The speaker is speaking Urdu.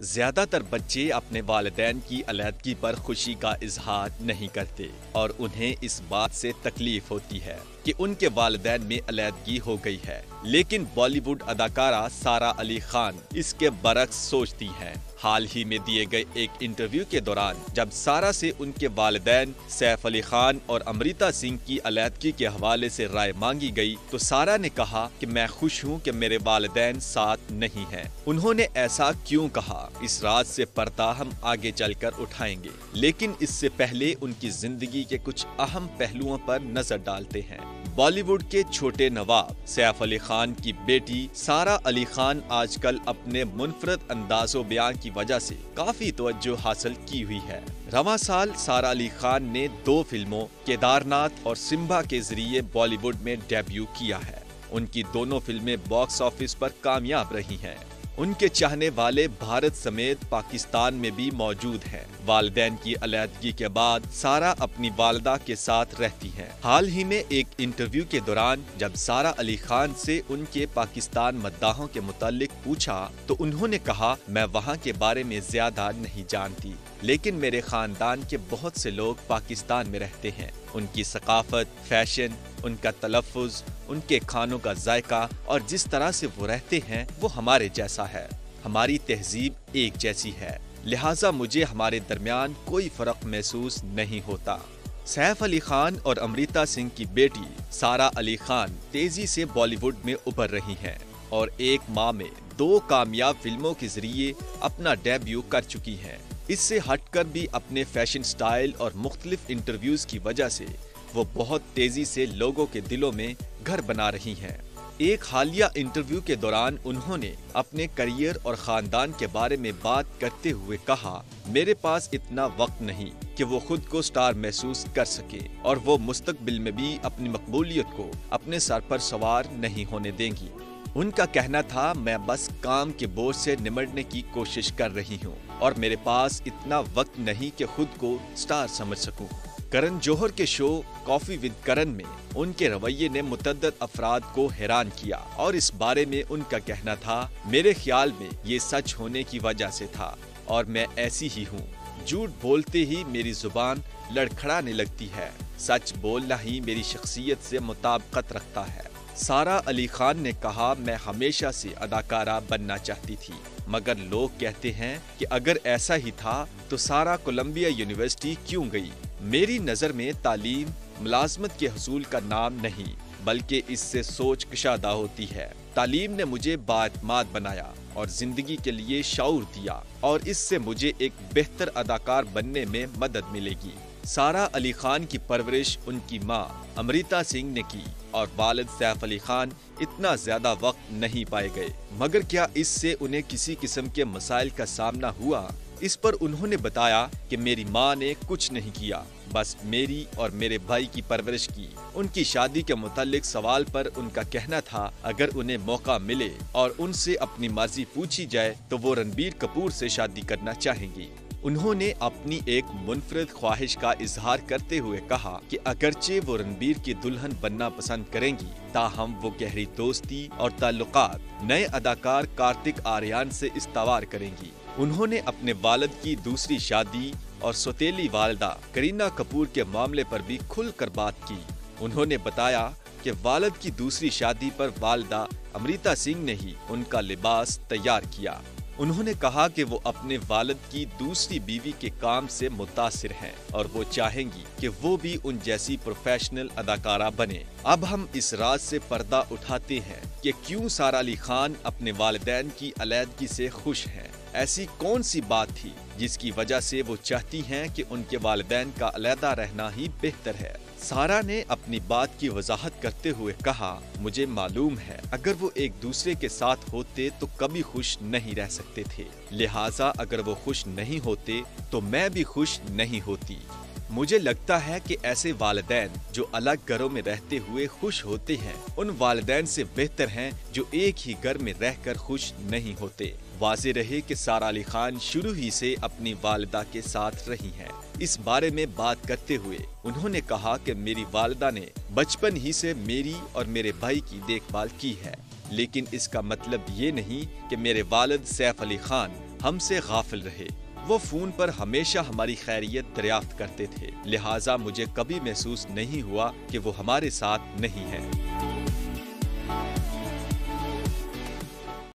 زیادہ تر بچے اپنے والدین کی علیحدگی پر خوشی کا اظہار نہیں کرتے اور انہیں اس بات سے تکلیف ہوتی ہے۔ کہ ان کے والدین میں علیحدگی ہو گئی ہے۔ لیکن بالی ووڈ اداکارہ سارا علی خان اس کے برعکس سوچتی ہیں۔ حال ہی میں دیے گئے ایک انٹرویو کے دوران جب سارا سے ان کے والدین سیف علی خان اور امریتا سنگھ کی علیحدگی کے حوالے سے رائے مانگی گئی تو سارا نے کہا کہ میں خوش ہوں کہ میرے والدین ساتھ نہیں ہیں۔ انہوں نے ایسا کیوں کہا؟ اس راز سے پردہ ہم آگے چل کر اٹھائیں گے۔ لیکن اس سے پہلے ان کی زندگی کے کچھ اہم پہلوؤں پر نظر ڈالتے ہیں۔ بالی ووڈ کے چھوٹے نواب سیف علی خان کی بیٹی سارا علی خان آج کل اپنے منفرد انداز و بیان کی وجہ سے کافی توجہ حاصل کی ہوئی ہے۔ رواں سال سارا علی خان نے دو فلموں، کیدارناتھ اور سمبا کے ذریعے بالی ووڈ میں ڈیبیو کیا ہے۔ ان کی دونوں فلمیں باکس آفس پر کامیاب رہی ہیں۔ ان کے چاہنے والے بھارت سمیت پاکستان میں بھی موجود ہیں۔ والدین کی علیحدگی کے بعد سارا اپنی والدہ کے ساتھ رہتی ہیں۔ حال ہی میں ایک انٹرویو کے دوران جب سارا علی خان سے ان کے پاکستان مداحوں کے متعلق پوچھا تو انہوں نے کہا، میں وہاں کے بارے میں زیادہ نہیں جانتی، لیکن میرے خاندان کے بہت سے لوگ پاکستان میں رہتے ہیں۔ ان کی ثقافت، فیشن ان کا تلفظ، ان کے کھانوں کا ذائقہ اور جس طرح سے وہ رہتے ہیں، وہ ہمارے جیسا ہے۔ ہماری تہذیب ایک جیسی ہے۔ لہٰذا مجھے ہمارے درمیان کوئی فرق محسوس نہیں ہوتا۔ سیف علی خان اور امریتا سنگھ کی بیٹی سارا علی خان تیزی سے بالی ووڈ میں ابھر رہی ہیں اور ایک ماہ میں دو کامیاب فلموں کے ذریعے اپنا ڈیبیو کر چکی ہیں۔ اس سے ہٹ کر بھی اپنے فیشن سٹائل اور مختلف انٹرویوز کی وجہ سے وہ بہت تیزی سے لوگوں کے دلوں میں گھر بنا رہی ہیں۔ ایک حالیہ انٹرویو کے دوران انہوں نے اپنے کریئر اور خاندان کے بارے میں بات کرتے ہوئے کہا، میرے پاس اتنا وقت نہیں کہ وہ خود کو سٹار محسوس کر سکے اور وہ مستقبل میں بھی اپنی مقبولیت کو اپنے سر پر سوار نہیں ہونے دیں گی۔ ان کا کہنا تھا، میں بس کام کے بوجھ سے نمٹنے کی کوشش کر رہی ہوں اور میرے پاس اتنا وقت نہیں کہ خود کو سٹار سمجھ سکوں۔ کرن جوہر کے شو کافی ود کرن میں، ان کے رویے نے متعدد افراد کو حیران کیا اور اس بارے میں ان کا کہنا تھا، میرے خیال میں یہ سچ ہونے کی وجہ سے تھا اور میں ایسی ہی ہوں۔ جھوٹ بولتے ہی میری زبان لڑکھڑانے لگتی ہے۔ سچ بولنا ہی میری شخصیت سے مطابقت رکھتا ہے۔ سارا علی خان نے کہا، میں ہمیشہ سے اداکارہ بننا چاہتی تھی، مگر لوگ کہتے ہیں کہ اگر ایسا ہی تھا تو سارا کولمبیا یونیورسٹی کیوں گئی؟ میری نظر میں تعلیم ملازمت کے حصول کا نام نہیں، بلکہ اس سے سوچ کشادہ ہوتی ہے۔ تعلیم نے مجھے باعتماد بنایا اور زندگی کے لیے شعور دیا اور اس سے مجھے ایک بہتر اداکار بننے میں مدد ملے گی۔ سارا علی خان کی پرورش ان کی ماں امریتا سنگھ نے کی اور والد سیف علی خان اتنا زیادہ وقت نہیں پائے گئے۔ مگر کیا اس سے انہیں کسی قسم کے مسائل کا سامنا ہوا؟ اس پر انہوں نے بتایا کہ میری ماں نے کچھ نہیں کیا، بس میری اور میرے بھائی کی پرورش کی۔ ان کی شادی کے متعلق سوال پر ان کا کہنا تھا، اگر انہیں موقع ملے اور ان سے اپنی مرضی پوچھی جائے تو وہ رنبیر کپور سے شادی کرنا چاہیں گی۔ انہوں نے اپنی ایک منفرد خواہش کا اظہار کرتے ہوئے کہا کہ اگرچہ وہ رنبیر کی دلہن بننا پسند کریں گی، تاہم وہ گہری دوستی اور تعلقات نئے اداکار کارتک آریان سے استوار کریں گی۔ انہوں نے اپنے والد کی دوسری شادی اور سوتیلی والدہ کرینہ کپور کے معاملے پر بھی کھل کر بات کی۔ انہوں نے بتایا کہ والد کی دوسری شادی پر والدہ امریتا سنگھ نے ہی ان کا لباس تیار کیا۔ انہوں نے کہا کہ وہ اپنے والد کی دوسری بیوی کے کام سے متاثر ہیں اور وہ چاہیں گی کہ وہ بھی ان جیسی پروفیشنل اداکارہ بنے اب ہم اس راز سے پردہ اٹھاتے ہیں کہ کیوں سارا علی خان اپنے والدین کی علیحدگی سے خوش ہیں۔ ایسی کون سی بات تھی جس کی وجہ سے وہ چاہتی ہیں کہ ان کے والدین کا علیحدہ رہنا ہی بہتر ہے؟ سارا نے اپنی بات کی وضاحت کرتے ہوئے کہا، مجھے معلوم ہے، اگر وہ ایک دوسرے کے ساتھ ہوتے تو کبھی خوش نہیں رہ سکتے تھے۔ لہٰذا اگر وہ خوش نہیں ہوتے تو میں بھی خوش نہیں ہوتی۔ مجھے لگتا ہے کہ ایسے والدین جو الگ گھروں میں رہتے ہوئے خوش ہوتے ہیں، ان والدین سے بہتر ہیں جو ایک ہی گھر میں رہ کر خوش نہیں ہوتے۔ واضح رہے کہ سارا علی خان شروع ہی سے اپنی والدہ کے ساتھ رہی ہیں۔ اس بارے میں بات کرتے ہوئے انہوں نے کہا کہ میری والدہ نے بچپن ہی سے میری اور میرے بھائی کی دیکھ بھال کی ہے۔ لیکن اس کا مطلب یہ نہیں کہ میرے والد سیف علی خان ہم سے غافل رہے۔ وہ فون پر ہمیشہ ہماری خیریت دریافت کرتے تھے، لہٰذا مجھے کبھی محسوس نہیں ہوا کہ وہ ہمارے ساتھ نہیں ہے